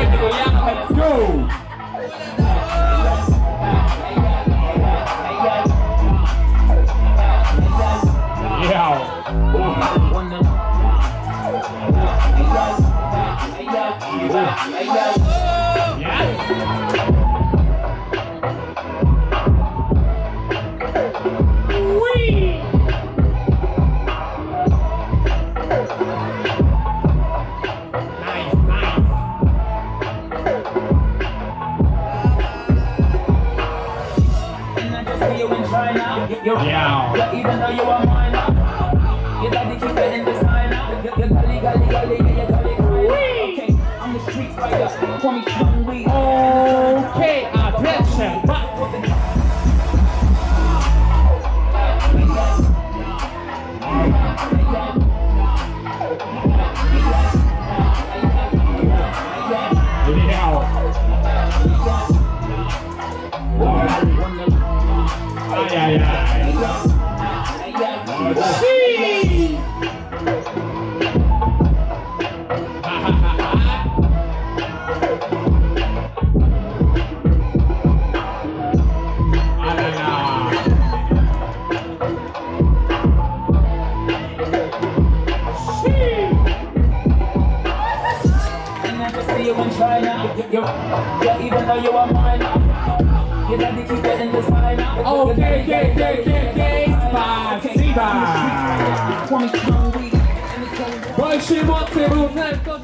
Let's go. Yeah. Yes. You in China. You, you, Yeah. even though you are minor. Your daddy keep in designer. You, you gully, gully, gully, yeah, gully, gully. Okay, I'm the street fighter. Call me Wee. Okay, attention. Back with the you, in China. you, even though you are minor. Your daddy keep it in. Okay, okay, okay, okay, okay. Call me Chung Wee.